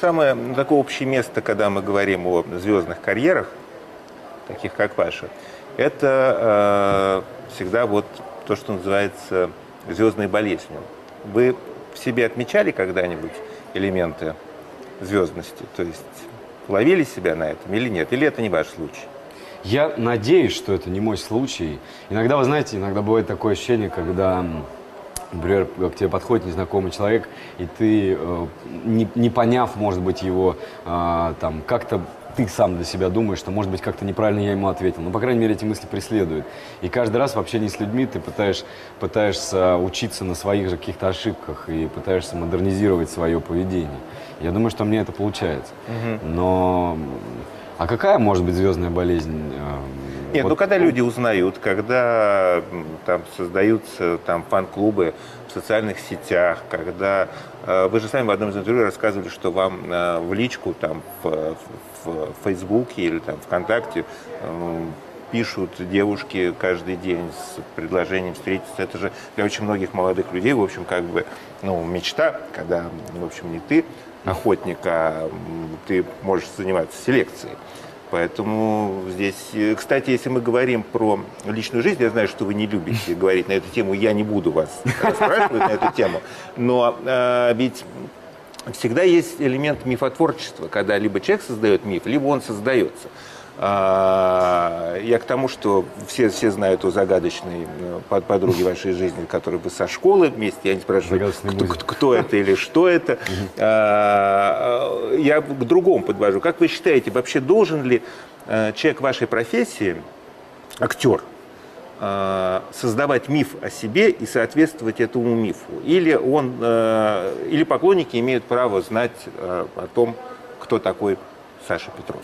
Самое такое общее место, когда мы говорим о звездных карьерах, таких как ваша, это э, всегда вот то, что называется звездной болезнью. Вы в себе отмечали когда-нибудь элементы звездности? То есть ловили себя на этом или нет? Или это не ваш случай? Я надеюсь, что это не мой случай. Иногда, вы знаете, иногда бывает такое ощущение, когда, например, к тебе подходит незнакомый человек, и ты, э, не, не поняв, может быть, его, э, там, как-то ты сам для себя думаешь, что, может быть, как-то неправильно я ему ответил. Ну, по крайней мере, эти мысли преследуют. И каждый раз в общении с людьми ты пытаешь, пытаешься учиться на своих же каких-то ошибках и пытаешься модернизировать свое поведение. Я думаю, что мне это получается. Но а какая может быть звездная болезнь? Нет, вот... ну когда люди узнают, когда там создаются там фан-клубы в социальных сетях, когда э, вы же сами в одном из интервью рассказывали, что вам э, в личку там в, в Фейсбуке или там ВКонтакте пишут девушки каждый день с предложением встретиться. Это же для очень многих молодых людей, в общем, как бы, ну, мечта, когда, в общем, не ты охотник, а ты можешь заниматься селекцией. Поэтому здесь, э, кстати, если мы говорим про личную жизнь, я знаю, что вы не любите говорить на эту тему, я не буду вас спрашивать на эту тему, но э, ведь всегда есть элемент мифотворчества, когда либо человек создает миф, либо он создается. А, я к тому, что все, все знают о загадочной э, подруге вашей жизни, которая вы со школы вместе. Я не спрашиваю, кто, кто, это или что это. А, я к другому подвожу. Как вы считаете, вообще должен ли э, человек вашей профессии, актер, э, создавать миф о себе и соответствовать этому мифу? Или, он, или поклонники имеют право знать о том, кто такой Саша Петров?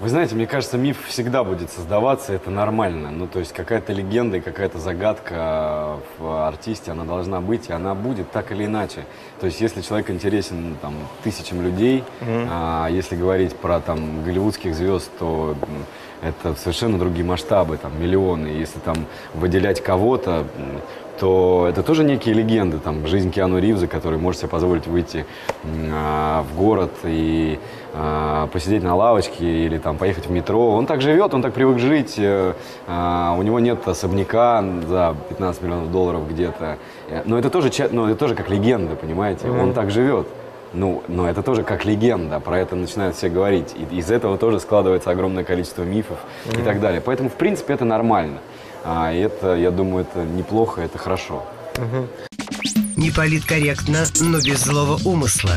Вы знаете, мне кажется, миф всегда будет создаваться, это нормально. Ну, то есть какая-то легенда и какая-то загадка в артисте, она должна быть, и она будет так или иначе. То есть если человек интересен там, тысячам людей, mm-hmm. а если говорить про там, голливудских звезд, то это совершенно другие масштабы, там, миллионы. Если там выделять кого-то, то это тоже некие легенды. Там, жизнь Киану Ривза, который может себе позволить выйти а, в город и а, посидеть на лавочке или там, поехать в метро. Он так живет, он так привык жить. Э, а, у него нет особняка за 15 миллионов долларов где-то. Но это тоже, но это тоже как легенда, понимаете? Mm-hmm. Он так живет. Ну, но это тоже как легенда, про это начинают все говорить. И из этого тоже складывается огромное количество мифов mm-hmm. и так далее. Поэтому, в принципе, это нормально. А это, я думаю, это неплохо, это хорошо. Угу. Не политкорректно, но без злого умысла.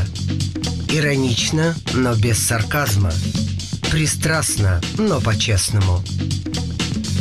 Иронично, но без сарказма. Пристрастно, но по-честному.